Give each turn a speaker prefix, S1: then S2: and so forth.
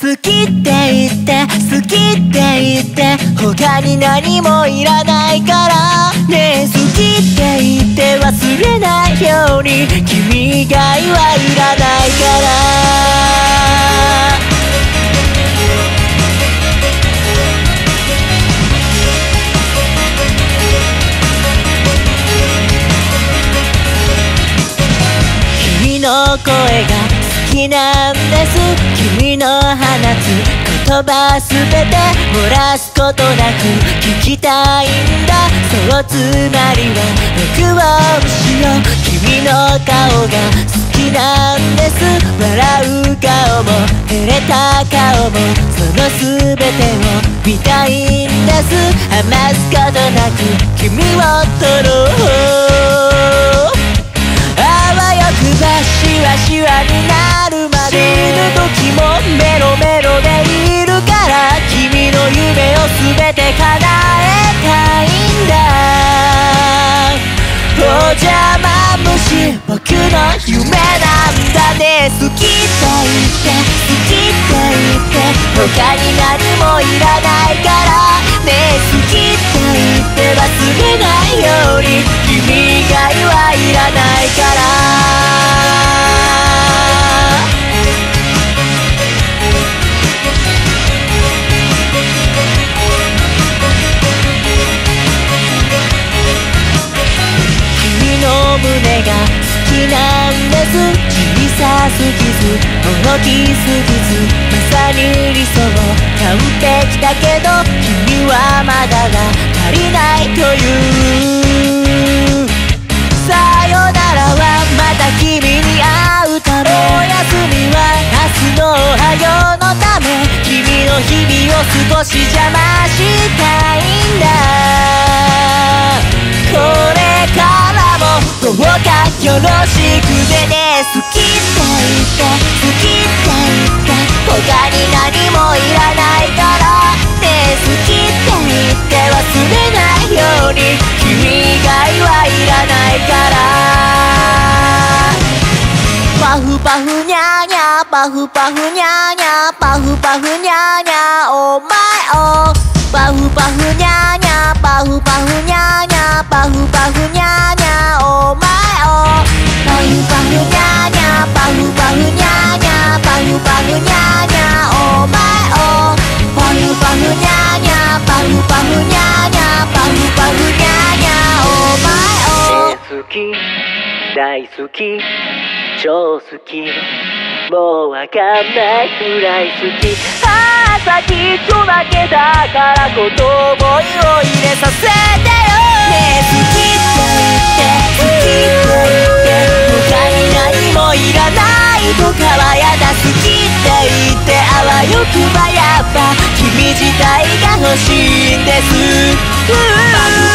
S1: 好きって言って好きって言って他に何もいらないから。ねえ好きって言って忘れないように君以外はいらないから。君の声がきなんです。君の放つ言葉すべて漏らすことなく聞きたいんだ。そうつまりは僕をしよう。君の顔が好きなんです。笑う顔も照れた顔もそのすべてを見たいんです。余すことなく君を取ろう。全て叶えたいんだ。お邪魔虫僕の夢なんだね。好きって言って好きって言って他に何もいらないから。ね好きって言って忘れないように君以外はいらないから。なんです小さすぎず大きすぎずまさに理想完璧だけど君はまだが足りないというさよならはまた君に会うため。お休みは明日のおはようのため。君の日々を少し邪魔したいんだ。これからよろしくでね好きって言って好きって言って他に何もいらないからね好きって言って忘れないように君以外はいらないからパフパフニャーニャーパフパフニャーニャーパフパフニャーニャーお前をパフパフニャーニャーパフパフニャーニャーパフパフニャーニャーーニャーパフパフニャーニャーパフパフニャーニャーお前をパフパフニャーニャーパフパフニャーニャーパフパフニャーニャーお前を
S2: 好き大好き超好きもうわかんないくらい好きああ先っちょだけだからこと思いを入れさせてよ
S1: ねえ好きって言って好きって言ってあわよくばやっぱ君自体が欲しいんです。